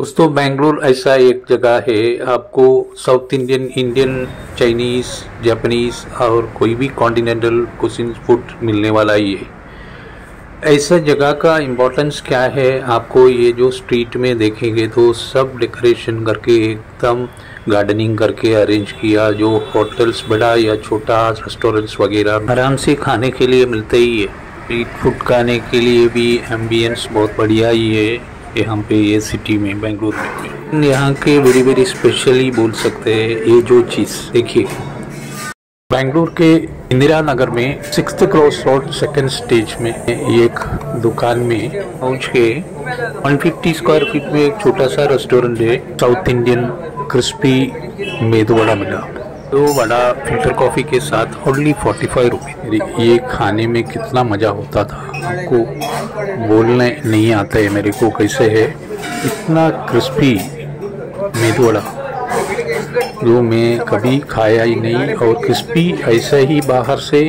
दोस्तों, बेंगलोर ऐसा एक जगह है। आपको South Indian Indian, Chinese, Japanese और कोई भी कॉन्टिनेंटल कुसिन फ़ूड मिलने वाला ही है। ऐसा जगह का इम्पोर्टेंस क्या है, आपको ये जो स्ट्रीट में देखेंगे तो सब डेकोरेशन करके, एकदम गार्डनिंग करके अरेंज किया, जो होटल्स बड़ा या छोटा रेस्टोरेंट्स वगैरह आराम से खाने के लिए मिलते ही है। स्ट्रीट फ़ूड खाने के लिए भी एम्बियंस बहुत बढ़िया ही है। यहाँ पे ये सिटी में बेंगलुरु में यहाँ के वेरी वेरी स्पेशली बोल सकते हैं, ये जो चीज़, देखिए। बेंगलुरु के इंदिरा नगर में six cross road second stage में एक दुकान में पहुँच के 150 स्क्वायर फीट में एक छोटा सा रेस्टोरेंट है South Indian crispy medu vada मिला तो वड़ा फ़िल्टर कॉफ़ी के साथ ओनली फोर्टी फाइव रुपये ये खाने में कितना मज़ा होता था। आपको बोलने नहीं आता है मेरे को कैसे है। इतना क्रिस्पी मेदू वड़ा जो मैं कभी खाया ही नहीं और क्रिस्पी ऐसा ही बाहर से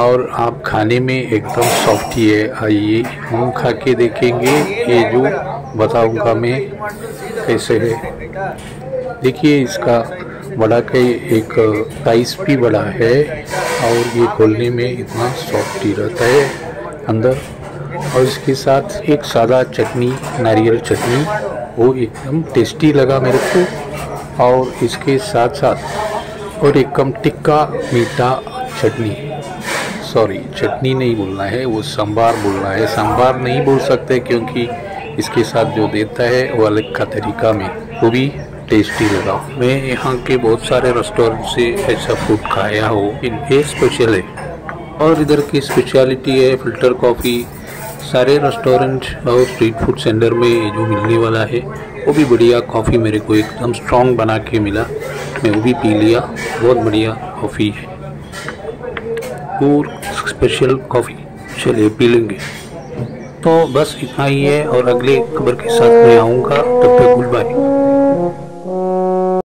और आप खाने में एकदम सॉफ्ट ही है। आइए, हम खा के देखेंगे ये जो बताऊँगा मैं कैसे है। देखिए इसका बड़ा का एक साइज़ भी बड़ा है और ये खोलने में इतना सॉफ्ट ही रहता है अंदर। और इसके साथ एक सादा चटनी, नारियल चटनी, वो एकदम टेस्टी लगा मेरे को। और इसके साथ साथ और एक कम टिक्का मीठा चटनी। सॉरी चटनी नहीं बोलना है, वो संभार बोलना है। संभार नहीं बोल सकते क्योंकि इसके साथ जो देता है वो अलग का तरीका में। वो भी टेस्टी लगा। मैं यहाँ के बहुत सारे रेस्टोरेंट से ऐसा फ़ूड खाया हो। ये स्पेशल है। और इधर की स्पेशलिटी है फ़िल्टर कॉफ़ी सारे रेस्टोरेंट और स्ट्रीट फ़ूड सेंटर में जो मिलने वाला है, वो भी बढ़िया कॉफ़ी मेरे को एकदम स्ट्रॉन्ग बना के मिला। मैं वो भी पी लिया। बहुत बढ़िया कॉफ़ी है। और स्पेशल कॉफ़ी चलिए पी लेंगे। तो बस इतना ही है और अगले खबर के साथ मैं आऊँगा। तब तक गुड बाय। Oh.